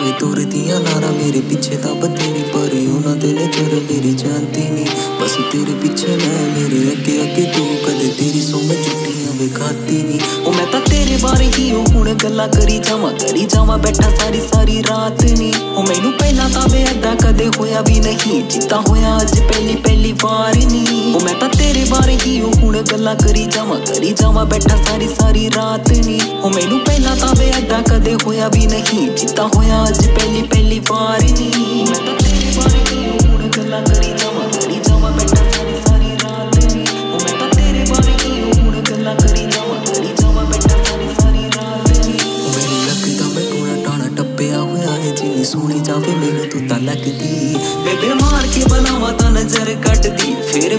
ਮੇਰੇ ਪਿੱਛੇ ਤਾਂ ਬਥੇਰੀ ਪਰ ਉਹਨਾਂ ਦੇ ਨਜ਼ਰ ਮੇਰੀ ਜਾਂਦੀ ਨਹੀਂ ਬਸ ਤੇਰੇ ਪਿੱਛੇ ਮੈਂ, ਮੇਰੇ ਅੱਗੇ ਅੱਗੇ ਤੂੰ ਕਦੇ ਤੇਰੀ ਸੋ ਮੈਂ ਝੁੱਟੀਆਂ ਵਿਖਾਤੀ ਨਹੀਂ ਉਹ ਮੈਂ ਤਾਂ ਤੇਰੇ ਬਾਰੇ ਹੀ ਉਹ ਹੁਣ ਗੱਲਾਂ ਕਰੀ ਜਾਵਾਂ ਕਰੀ ਜਾਵਾਂ ਬੈਠਾ ਸਾਰੀ ਸਾਰੀ ਰਾਤ ਨਹੀਂ ਉਹ ਮੈਨੂੰ ਪਹਿਲਾਂ ਤਾਂ ਵੇ ਏਦਾਂ ਕਦੇ ਹੋਇਆ ਵੀ ਨਹੀਂ, ਜਿੱਦਾਂ ਹੋਇਆ ਅੱਜ ਪਹਿਲੀ ਪਹਿਲੀ ਵਾਰ ਨਹੀਂ ਉਹ ਮੈਂ ਤਾਂ ਤੇਰੇ ਬਾਰੇ ਹੀ ਉਹ ਹੁਣ ਗੱਲਾਂ ਕਰੀ ਜਾਵਾਂ ਕਰੀ ਜਾਵਾਂ ਬੈਠਾ ਸਾਰੀ ਸਾਰੀ ਰਾਤ ਨਹੀਂ ਉਹ ਮੈਨੂੰ ਪਹਿਲਾਂ ਤਾਂ ਵੇ ਏਦਾਂ ਹੋਇਆ ਵੀ ਨਹੀਂ, ਜਿੱਦਾਂ ਹੋਇਆ ਅੱਜ ਪਹਿਲੀ ਪਹਿਲੀ ਵਾਰ। ਨਹੀਂ ਮੈਂ ਤਾਂ ਤੇਰੇ ਬਾਰੇ ਹੀ ਹੁਣ ਗੱਲਾਂ ਕਰੀ ਜਾਵਾਂ ਕਰੀ ਜਾਵਾਂ ਬੈਠਾ ਸਾਰੀ ਸਾਰੀ ਰਾਤ ਨਹੀਂ ਉਹ ਮੈਂ ਤਾਂ ਤੇਰੇ ਬਾਰੇ ਹੀ ਹੁਣ ਗੱਲਾਂ ਕਰੀ ਜਾਵਾਂ ਕਰੀ ਜਾਵਾਂ ਬੈਠਾ ਸਾਰੀ ਸਾਰੀ ਰਾਤ ਨਹੀਂ ਮੈਨੂੰ ਲੱਗਦਾ ਮੈਂ ਟੂਣਾ ਟਾਣਾ ਟੱਪਿਆ ਹੋਇਆ ਹੈ ਜਿੰਨੀ ਸੋਹਣੀ ਜਾਵੇ ਮੈਨੂੰ ਤੂੰ ਤਾਂ ਲੱਗਦੀ। ਬੇਬੇ ਮਾਰ ਕੇ ਬਲਾਵਾ ਤਾਂ ਨਜ਼ਰ ਕੱਟਦੀ, ਫਿਰ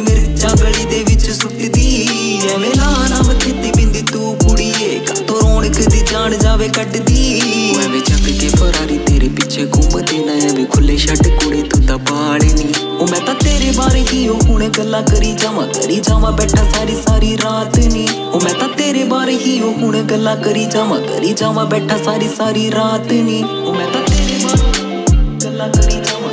ਜਾਣ ਜਾਵੇ ਕੱਢਦੀ ਉਹ ਐਵੇਂ ਚੱਕ ਕੇ ਫਰਾਰੀ ਤੇਰੇ ਪਿੱਛੇ ਘੁੰਮਦੀ ਨਾ, ਐਵੇਂ ਖੁੱਲੇ ਛੱਡ ਕੁੜੀ ਤੂੰ ਤਾਂ ਬਾੜੀ ਨਹੀਂ ਉਹ ਮੈਂ ਤਾਂ ਤੇਰੇ ਬਾਰੇ ਹੀ ਉਹ ਹੁਣ ਗੱਲਾਂ ਕਰੀ ਜਾਵਾਂ ਕਰੀ ਜਾਵਾਂ ਬੈਠਾ ਸਾਰੀ ਸਾਰੀ ਰਾਤ ਨਹੀਂ ਉਹ ਮੈਂ ਤਾਂ ਤੇਰੇ ਬਾਰੇ ਹੀ ਉਹ ਹੁਣ ਗੱਲਾਂ ਕਰੀ ਜਾਵਾਂ ਕਰੀ ਜਾਵਾਂ ਬੈਠਾ ਸਾਰੀ ਸਾਰੀ ਰਾਤ ਨਹੀਂ ਉਹ ਮੈਂ ਤਾਂ ਤੇਰੇ ਬਾਰੇ ਗੱਲਾਂ ਕਰੀ ਜਾਵਾਂ।